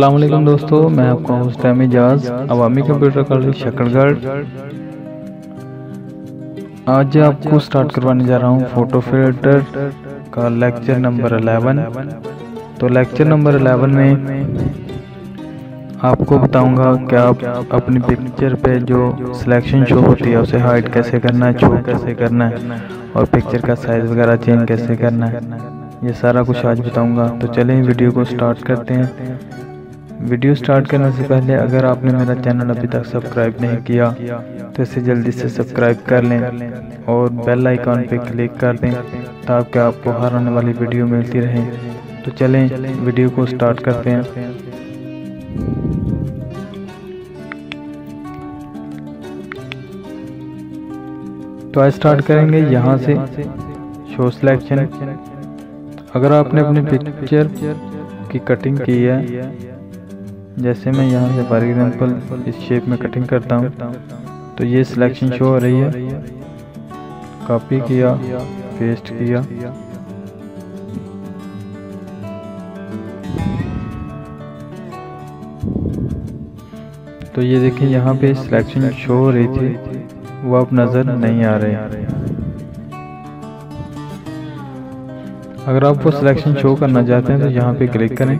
वालेकुम दोस्तों, मैं आपका होस्ट है मिजाज अवामी कंप्यूटर कॉलेज शकरगढ़ आज आपको स्टार्ट करवाने जा रहा हूँ फ़ोटो फ़िल्टर का लेक्चर नंबर 11 तो लेक्चर नंबर 11 में आपको बताऊँगा कि आप अपनी पिक्चर पे जो सिलेक्शन शो होती है, उसे हाइड कैसे करना है शो कैसे करना है, और पिक्चर का साइज़ वगैरह चेंज कैसे करना है, ये सारा कुछ आज बताऊँगा। तो चलें वीडियो को स्टार्ट करते हैं। वीडियो स्टार्ट करने से पहले अगर आपने मेरा चैनल अभी तक सब्सक्राइब नहीं किया तो इसे जल्दी से सब्सक्राइब कर लें और बेल आइकॉन पे क्लिक कर दें ताकि आपको हर आने वाली वीडियो मिलती रहे। तो चलें, वीडियो को स्टार्ट करते हैं। तो आज स्टार्ट करेंगे यहाँ से शो सिलेक्शन अगर आपने अपनी पिक्चर की कटिंग की है जैसे मैं यहाँ से फॉर एग्जांपल इस शेप में कटिंग करता हूँ तो ये सिलेक्शन शो हो रही है। कॉपी किया पेस्ट किया। तो ये देखिए, यहाँ पे सिलेक्शन शो हो रही थी। वो अब नज़र नहीं आ रहे। अगर आप वो सिलेक्शन शो करना चाहते हैं तो यहाँ पे क्लिक करें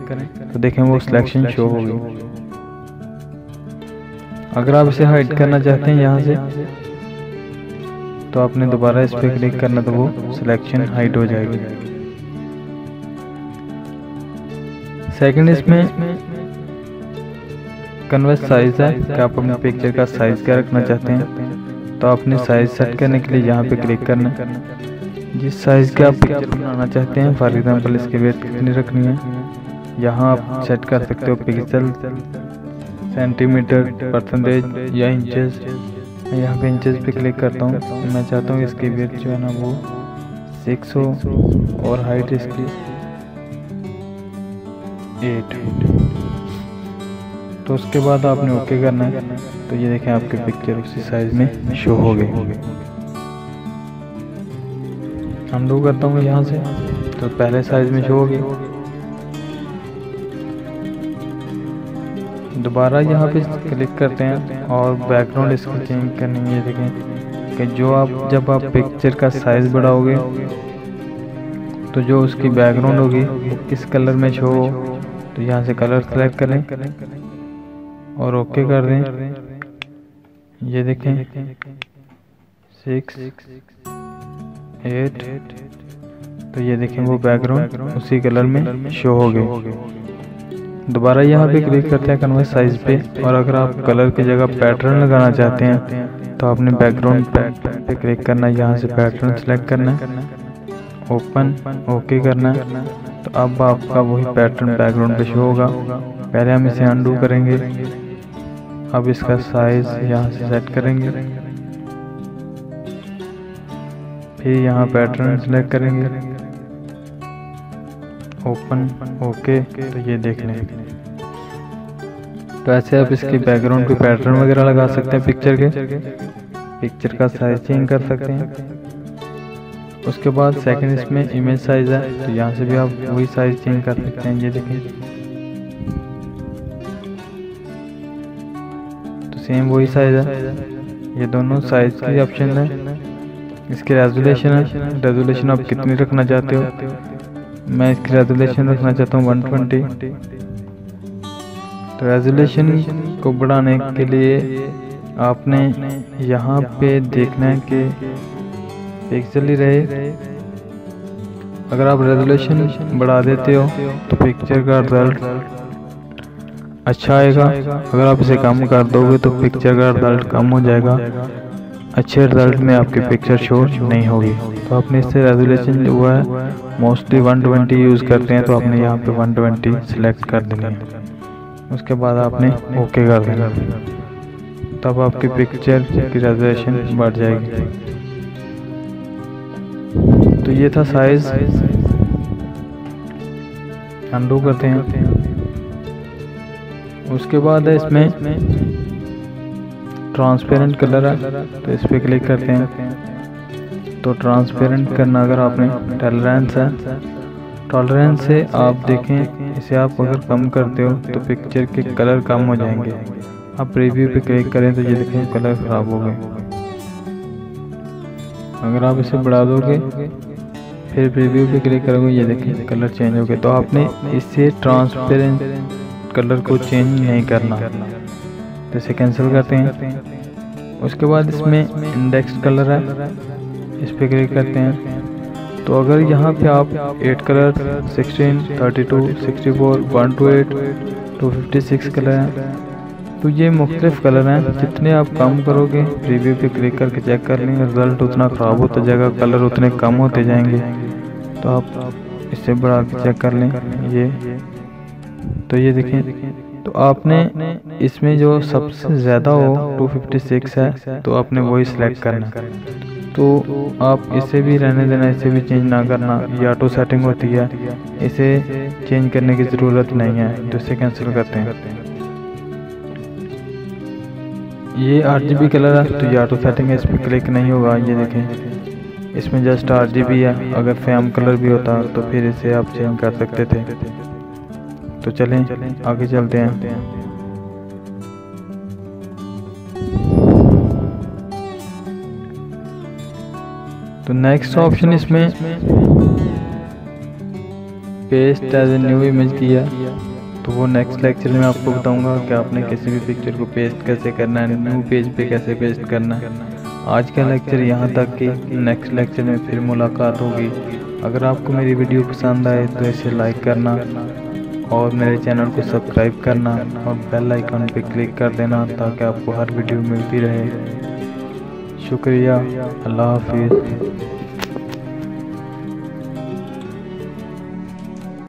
तो देखें वो सिलेक्शन शो होगी। अगर आप इसे हाइड करना चाहते हैं यहाँ से तो आपने दोबारा इस पर क्लिक करना तो वो सिलेक्शन हाइड हो जाएगी। सेकंड इसमें कन्वर्स साइज़ है कि आप अपने पिक्चर का साइज़ क्या रखना चाहते हैं तो आपने साइज़ सेट करने के लिए यहाँ पे क्लिक करना। जिस साइज़ के आप पिक्चर बनाना चाहते हैं फॉर एग्जांपल इसकी वेट कितनी रखनी है? यहाँ आप सेट कर सकते हो पिक्सल सेंटीमीटर परसेंटेज या इंचेस मैं यहाँ पे इंचेस पे क्लिक करता हूँ। मैं चाहता हूँ इसकी वेट जो है ना वो सिक्स हो और हाइट इसकी एट तो उसके बाद आपने ओके करना है। तो ये देखें आपकी पिक्चर उसी साइज़ में शो हो गई अंडू करता हूँ यहाँ से। तो पहले साइज़ में शो हो गई दोबारा यहाँ पे क्लिक करते हैं और बैकग्राउंड इसकी चेंज करनी है। देखें कि जो आप जब आप पिक्चर का साइज़ बढ़ाओगे तो जो उसकी बैकग्राउंड होगी वो किस कलर में शो हो। तो यहाँ से कलर सेलेक्ट करें और ओके कर दें। ये देखें सिक्स एट। तो ये देखें वो बैकग्राउंड उसी कलर में शो हो गई। दोबारा यहाँ पे क्लिक करते हैं कन्वर्स साइज़ पे और अगर आप कलर की जगह पैटर्न लगाना चाहते हैं तो आपने बैकग्राउंड पे क्लिक करना है यहाँ से पैटर्न सेलेक्ट करना है। ओपन ओके करना है। तो अब आपका वही पैटर्न बैकग्राउंड पे शो होगा। पहले हम इसे अनडू करेंगे। अब इसका साइज़ यहाँ से सेट करेंगे। फिर यहाँ पैटर्न सेलेक्ट करेंगे। ओपन ओके तो ये देख लें। तो ऐसे आप इसकी बैकग्राउंड पे पैटर्न वगैरह लगा सकते हैं पिक्चर के। पिक्चर का साइज़ चेंज कर सकते हैं। उसके बाद सेकंड इसमें इमेज साइज़ है तो यहाँ से भी आप वही साइज़ चेंज कर सकते हैं ये देखें। तो सेम वही साइज़ है। ये दोनों साइज़ की ऑप्शन है। इसकी रेजोलेशन है। रेजोल्यूशन आप कितनी रखना चाहते हो? मैं इसकी रेजोलेशन रखना चाहता हूँ 120 तो रेजोलेशन को बढ़ाने के लिए आपने यहाँ पे देखना है कि पिक्सल ही रहे। अगर आप रेजोल्यूशन बढ़ा देते हो तो पिक्चर का रिज़ल्ट अच्छा आएगा। अगर आप इसे कम कर दोगे तो पिक्चर का रिज़ल्ट कम हो जाएगा। अच्छे रिज़ल्ट में आपकी पिक्चर शो नहीं होगी। तो आपने इससे रेजोल्यूशन हुआ है मोस्टली 120 यूज़ करते हैं तो आपने यहाँ पे 120 सिलेक्ट कर देना है। उसके बाद आपने ओके कर देना तब आपकी पिक्चर की रेजोल्यूशन बढ़ जाएगी। तो ये था साइज़ अंडू करते हैं। उसके बाद है इसमें ट्रांसपेरेंट कलर है तो इस पर क्लिक करते हैं। तो ट्रांसपेरेंट करना अगर आपने टॉलरेंस है टॉलरेंस से आप देखें, इसे आप अगर कम करते हो तो पिक्चर के कलर कम हो जाएँगे। आप प्रीव्यू पे क्लिक करें तो ये देखें कलर ख़राब हो गए। अगर आप इसे बढ़ा दोगे, फिर प्रीव्यू पे क्लिक करोगे, ये देखें कलर चेंज हो गए। तो आपने इससे ट्रांसपेरेंट कलर को चेंज नहीं करना। तो इसे कैंसिल करते हैं। उसके बाद इसमें इंडेक्स कलर है। इस पर क्लिक करते हैं। तो अगर यहाँ पे आप 8 कलर 16, 32, 64, 128, 256 कलर हैं। तो ये मुख्तलिफ़ कलर हैं। जितने आप कम करोगे रिव्यू पे क्लिक करके चेक कर लेंगे। रिज़ल्ट उतना ख़राब होता जाएगा कलर उतने कम होते जाएँगे। तो आप इससे बढ़ा के चेक कर लें। ये। तो ये देखें। तो आपने इसमें जो सबसे ज़्यादा हो 256 है तो आपने वही सिलेक्ट करना तो आप इसे भी रहने देना इसे भी चेंज ना करना ये ऑटो सेटिंग होती है। इसे चेंज करने की ज़रूरत नहीं है तो इसे कैंसिल करते हैं। ये आठ जी बी कलर है तो ये ऑटो सेटिंग है इस पर क्लिक नहीं होगा ये देखें। इसमें जस्ट आठ जी बी है अगर फैम कलर भी होता तो फिर इसे आप चेंज कर सकते थे। तो चलें, आगे चलते हैं। तो नेक्स्ट ऑप्शन इसमें paste as a new image किया। तो वो नेक्स्ट लेक्चर में आपको बताऊँगा कि आपने किसी भी पिक्चर को पेस्ट कैसे करना है न्यू पेज पे कैसे पेस्ट करना है। आज का लेक्चर यहाँ तक कि नेक्स्ट लेक्चर में फिर मुलाकात होगी। अगर आपको मेरी वीडियो पसंद आए तो इसे लाइक करना। और मेरे चैनल को सब्सक्राइब करना और बेल आइकन पर क्लिक कर देना ताकि आपको हर वीडियो मिलती रहे। शुक्रिया। अल्लाह हाफिज़।